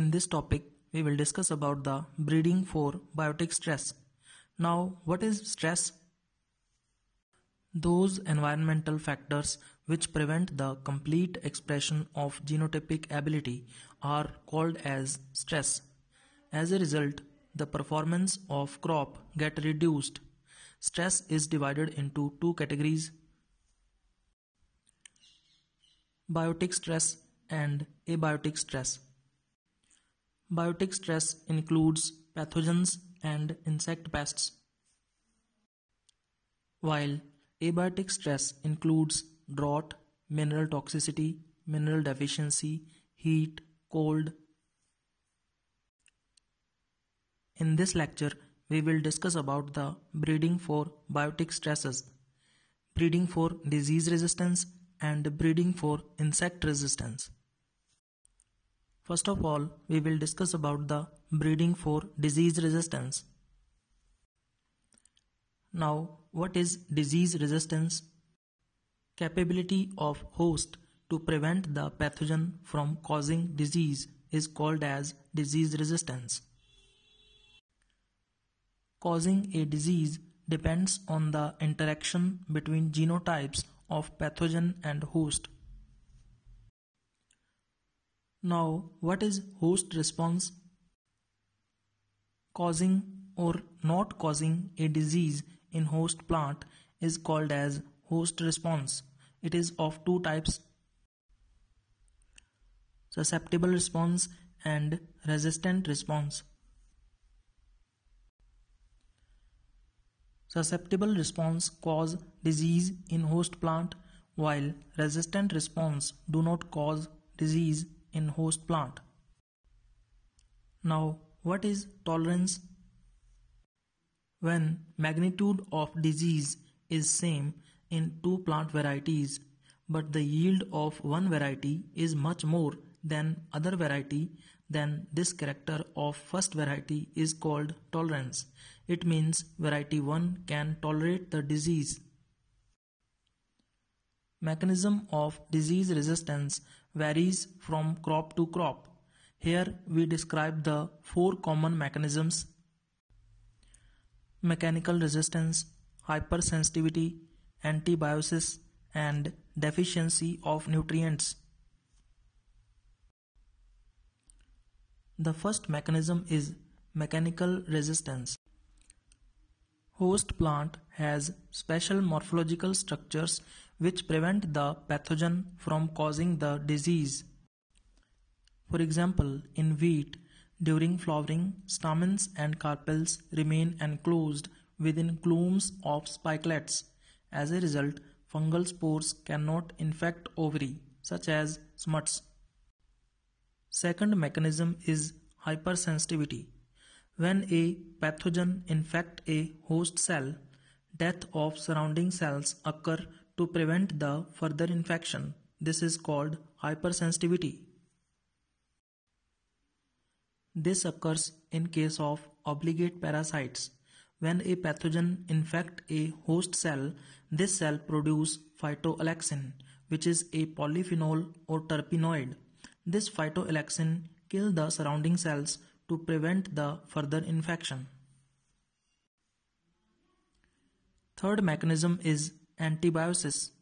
In this topic, we will discuss about the breeding for biotic stress. Now, what is stress? Those environmental factors which prevent the complete expression of genotypic ability are called as stress. As a result, the performance of crop get reduced. Stress is divided into two categories biotic stress and abiotic stress. Biotic stress includes pathogens and insect pests, while abiotic stress includes drought, mineral toxicity, mineral deficiency, heat, cold. In this lecture, we will discuss about the breeding for biotic stresses, breeding for disease resistance and breeding for insect resistance. First of all, we will discuss about the breeding for disease resistance. Now, what is disease resistance? Capability of host to prevent the pathogen from causing disease is called as disease resistance. Causing a disease depends on the interaction between genotypes of pathogen and host. Now, what is host response? Causing or not causing a disease in host plant is called as host response. It is of two types susceptible response and resistant response. Susceptible response cause disease in host plant while resistant response do not cause disease in host plant. Now, what is tolerance? When magnitude of disease is same in two plant varieties, but the yield of one variety is much more than other variety, then this character of first variety is called tolerance. It means variety 1 can tolerate the disease. Mechanism of disease resistance varies from crop to crop. Here we describe the four common mechanisms mechanical resistance, hypersensitivity, antibiosis, and deficiency of nutrients. The first mechanism is mechanical resistance. Host plant has special morphological structures which prevent the pathogen from causing the disease. For example, in wheat, during flowering, stamens and carpels remain enclosed within glumes of spikelets. As a result, fungal spores cannot infect ovary, such as smuts. Second mechanism is hypersensitivity. When a pathogen infect a host cell, death of surrounding cells occur to prevent the further infection. This is called hypersensitivity. This occurs in case of obligate parasites. When a pathogen infect a host cell, this cell produce phytoalexin, which is a polyphenol or terpenoid. This phytoalexin kill the surrounding cells to prevent the further infection. Third mechanism is Antibiosis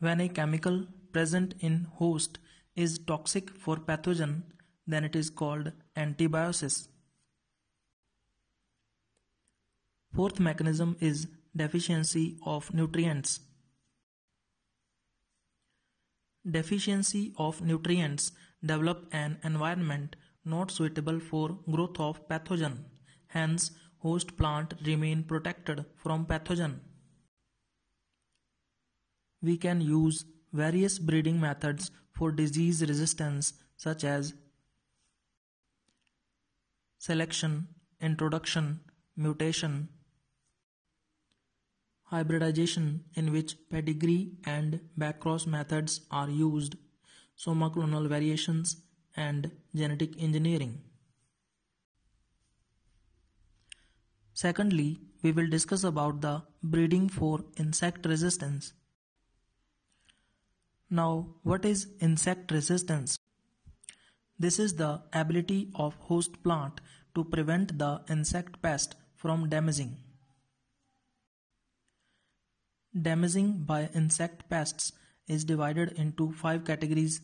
When a chemical present in host is toxic for pathogen, then it is called antibiosis. Fourth mechanism is deficiency of nutrients. Deficiency of nutrients develop an environment not suitable for growth of pathogen. Hence, host plant remain protected from pathogen we can use various breeding methods for disease resistance such as selection, introduction, mutation, hybridization in which pedigree and backcross methods are used, somaclonal variations, and genetic engineering. Secondly, we will discuss about the breeding for insect resistance. Now, what is insect resistance? This is the ability of host plant to prevent the insect pest from damaging. Damaging by insect pests is divided into five categories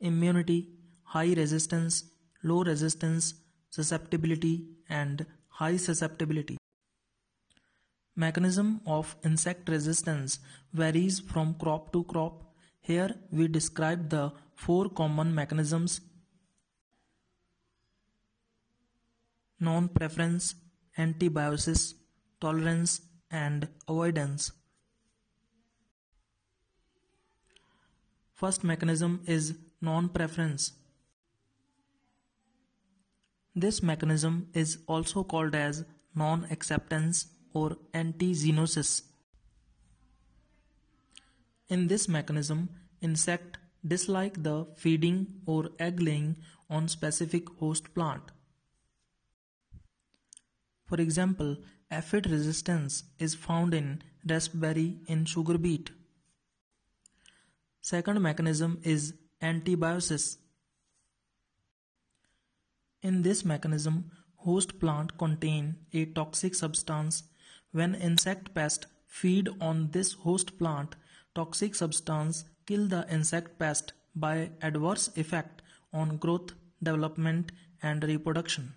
immunity, high resistance, low resistance, susceptibility, and high susceptibility. Mechanism of insect resistance varies from crop to crop. Here we describe the four common mechanisms non-preference, antibiosis, tolerance, and avoidance. First mechanism is non-preference. This mechanism is also called as non-acceptance or antixenosis. In this mechanism, insect dislike the feeding or egg laying on specific host plant. For example, aphid resistance is found in raspberry in sugar beet. Second mechanism is antibiosis. In this mechanism, host plant contain a toxic substance. When insect pests feed on this host plant, toxic substance kill the insect pest by adverse effect on growth, development and reproduction.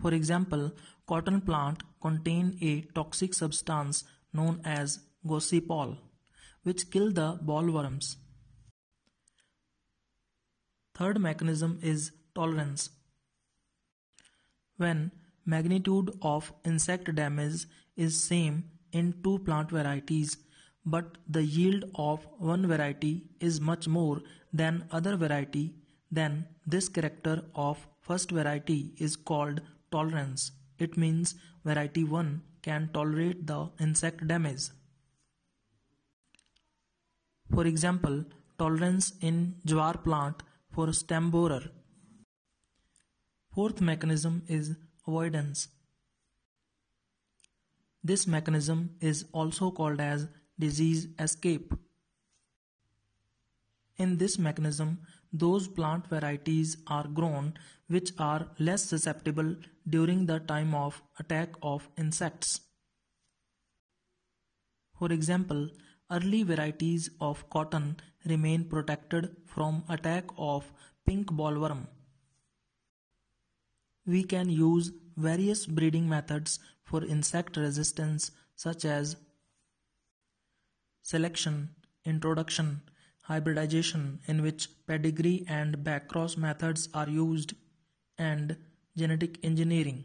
For example, cotton plant contain a toxic substance known as gossypol which kill the bollworms. Third mechanism is tolerance. When magnitude of insect damage is same in two plant varieties but the yield of one variety is much more than other variety then this character of first variety is called tolerance. It means variety 1 can tolerate the insect damage. For example, tolerance in jowar plant for stem borer. Fourth mechanism is avoidance. This mechanism is also called as disease escape. In this mechanism, those plant varieties are grown which are less susceptible during the time of attack of insects. For example, Early varieties of cotton remain protected from attack of pink bollworm. We can use various breeding methods for insect resistance such as selection, introduction, hybridization in which pedigree and backcross methods are used, and genetic engineering.